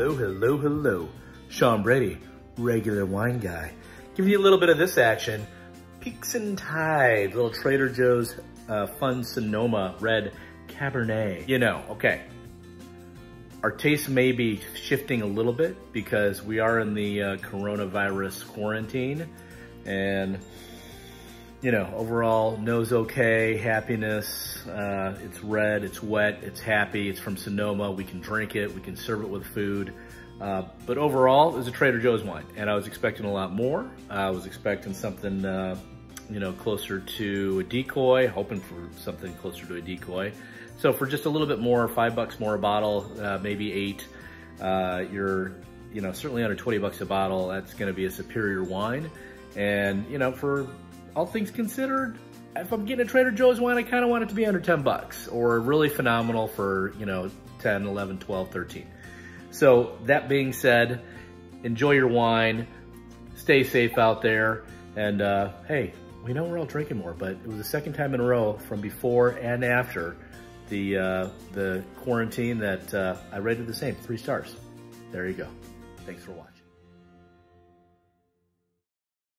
Hello, hello, hello. Sean Brady, regular wine guy. Giving you a little bit of this action. Peaks and Tide, little Trader Joe's uh, Fun Sonoma Red Cabernet. You know, okay. Our taste may be shifting a little bit because we are in the uh, coronavirus quarantine and you know, overall, nose okay, happiness. Uh, it's red, it's wet, it's happy, it's from Sonoma. We can drink it, we can serve it with food. Uh, but overall, it was a Trader Joe's wine, and I was expecting a lot more. I was expecting something, uh, you know, closer to a decoy, hoping for something closer to a decoy. So for just a little bit more, five bucks more a bottle, uh, maybe eight, uh, you're, you know, certainly under 20 bucks a bottle, that's gonna be a superior wine. And, you know, for all things considered, if I'm getting a Trader Joe's wine, I kind of want it to be under 10 bucks or really phenomenal for, you know, 10, 11, 12, 13. So that being said, enjoy your wine, stay safe out there, and uh, hey, we know we're all drinking more, but it was the second time in a row from before and after the uh, the quarantine that uh, I rated the same, three stars. There you go. Thanks for watching.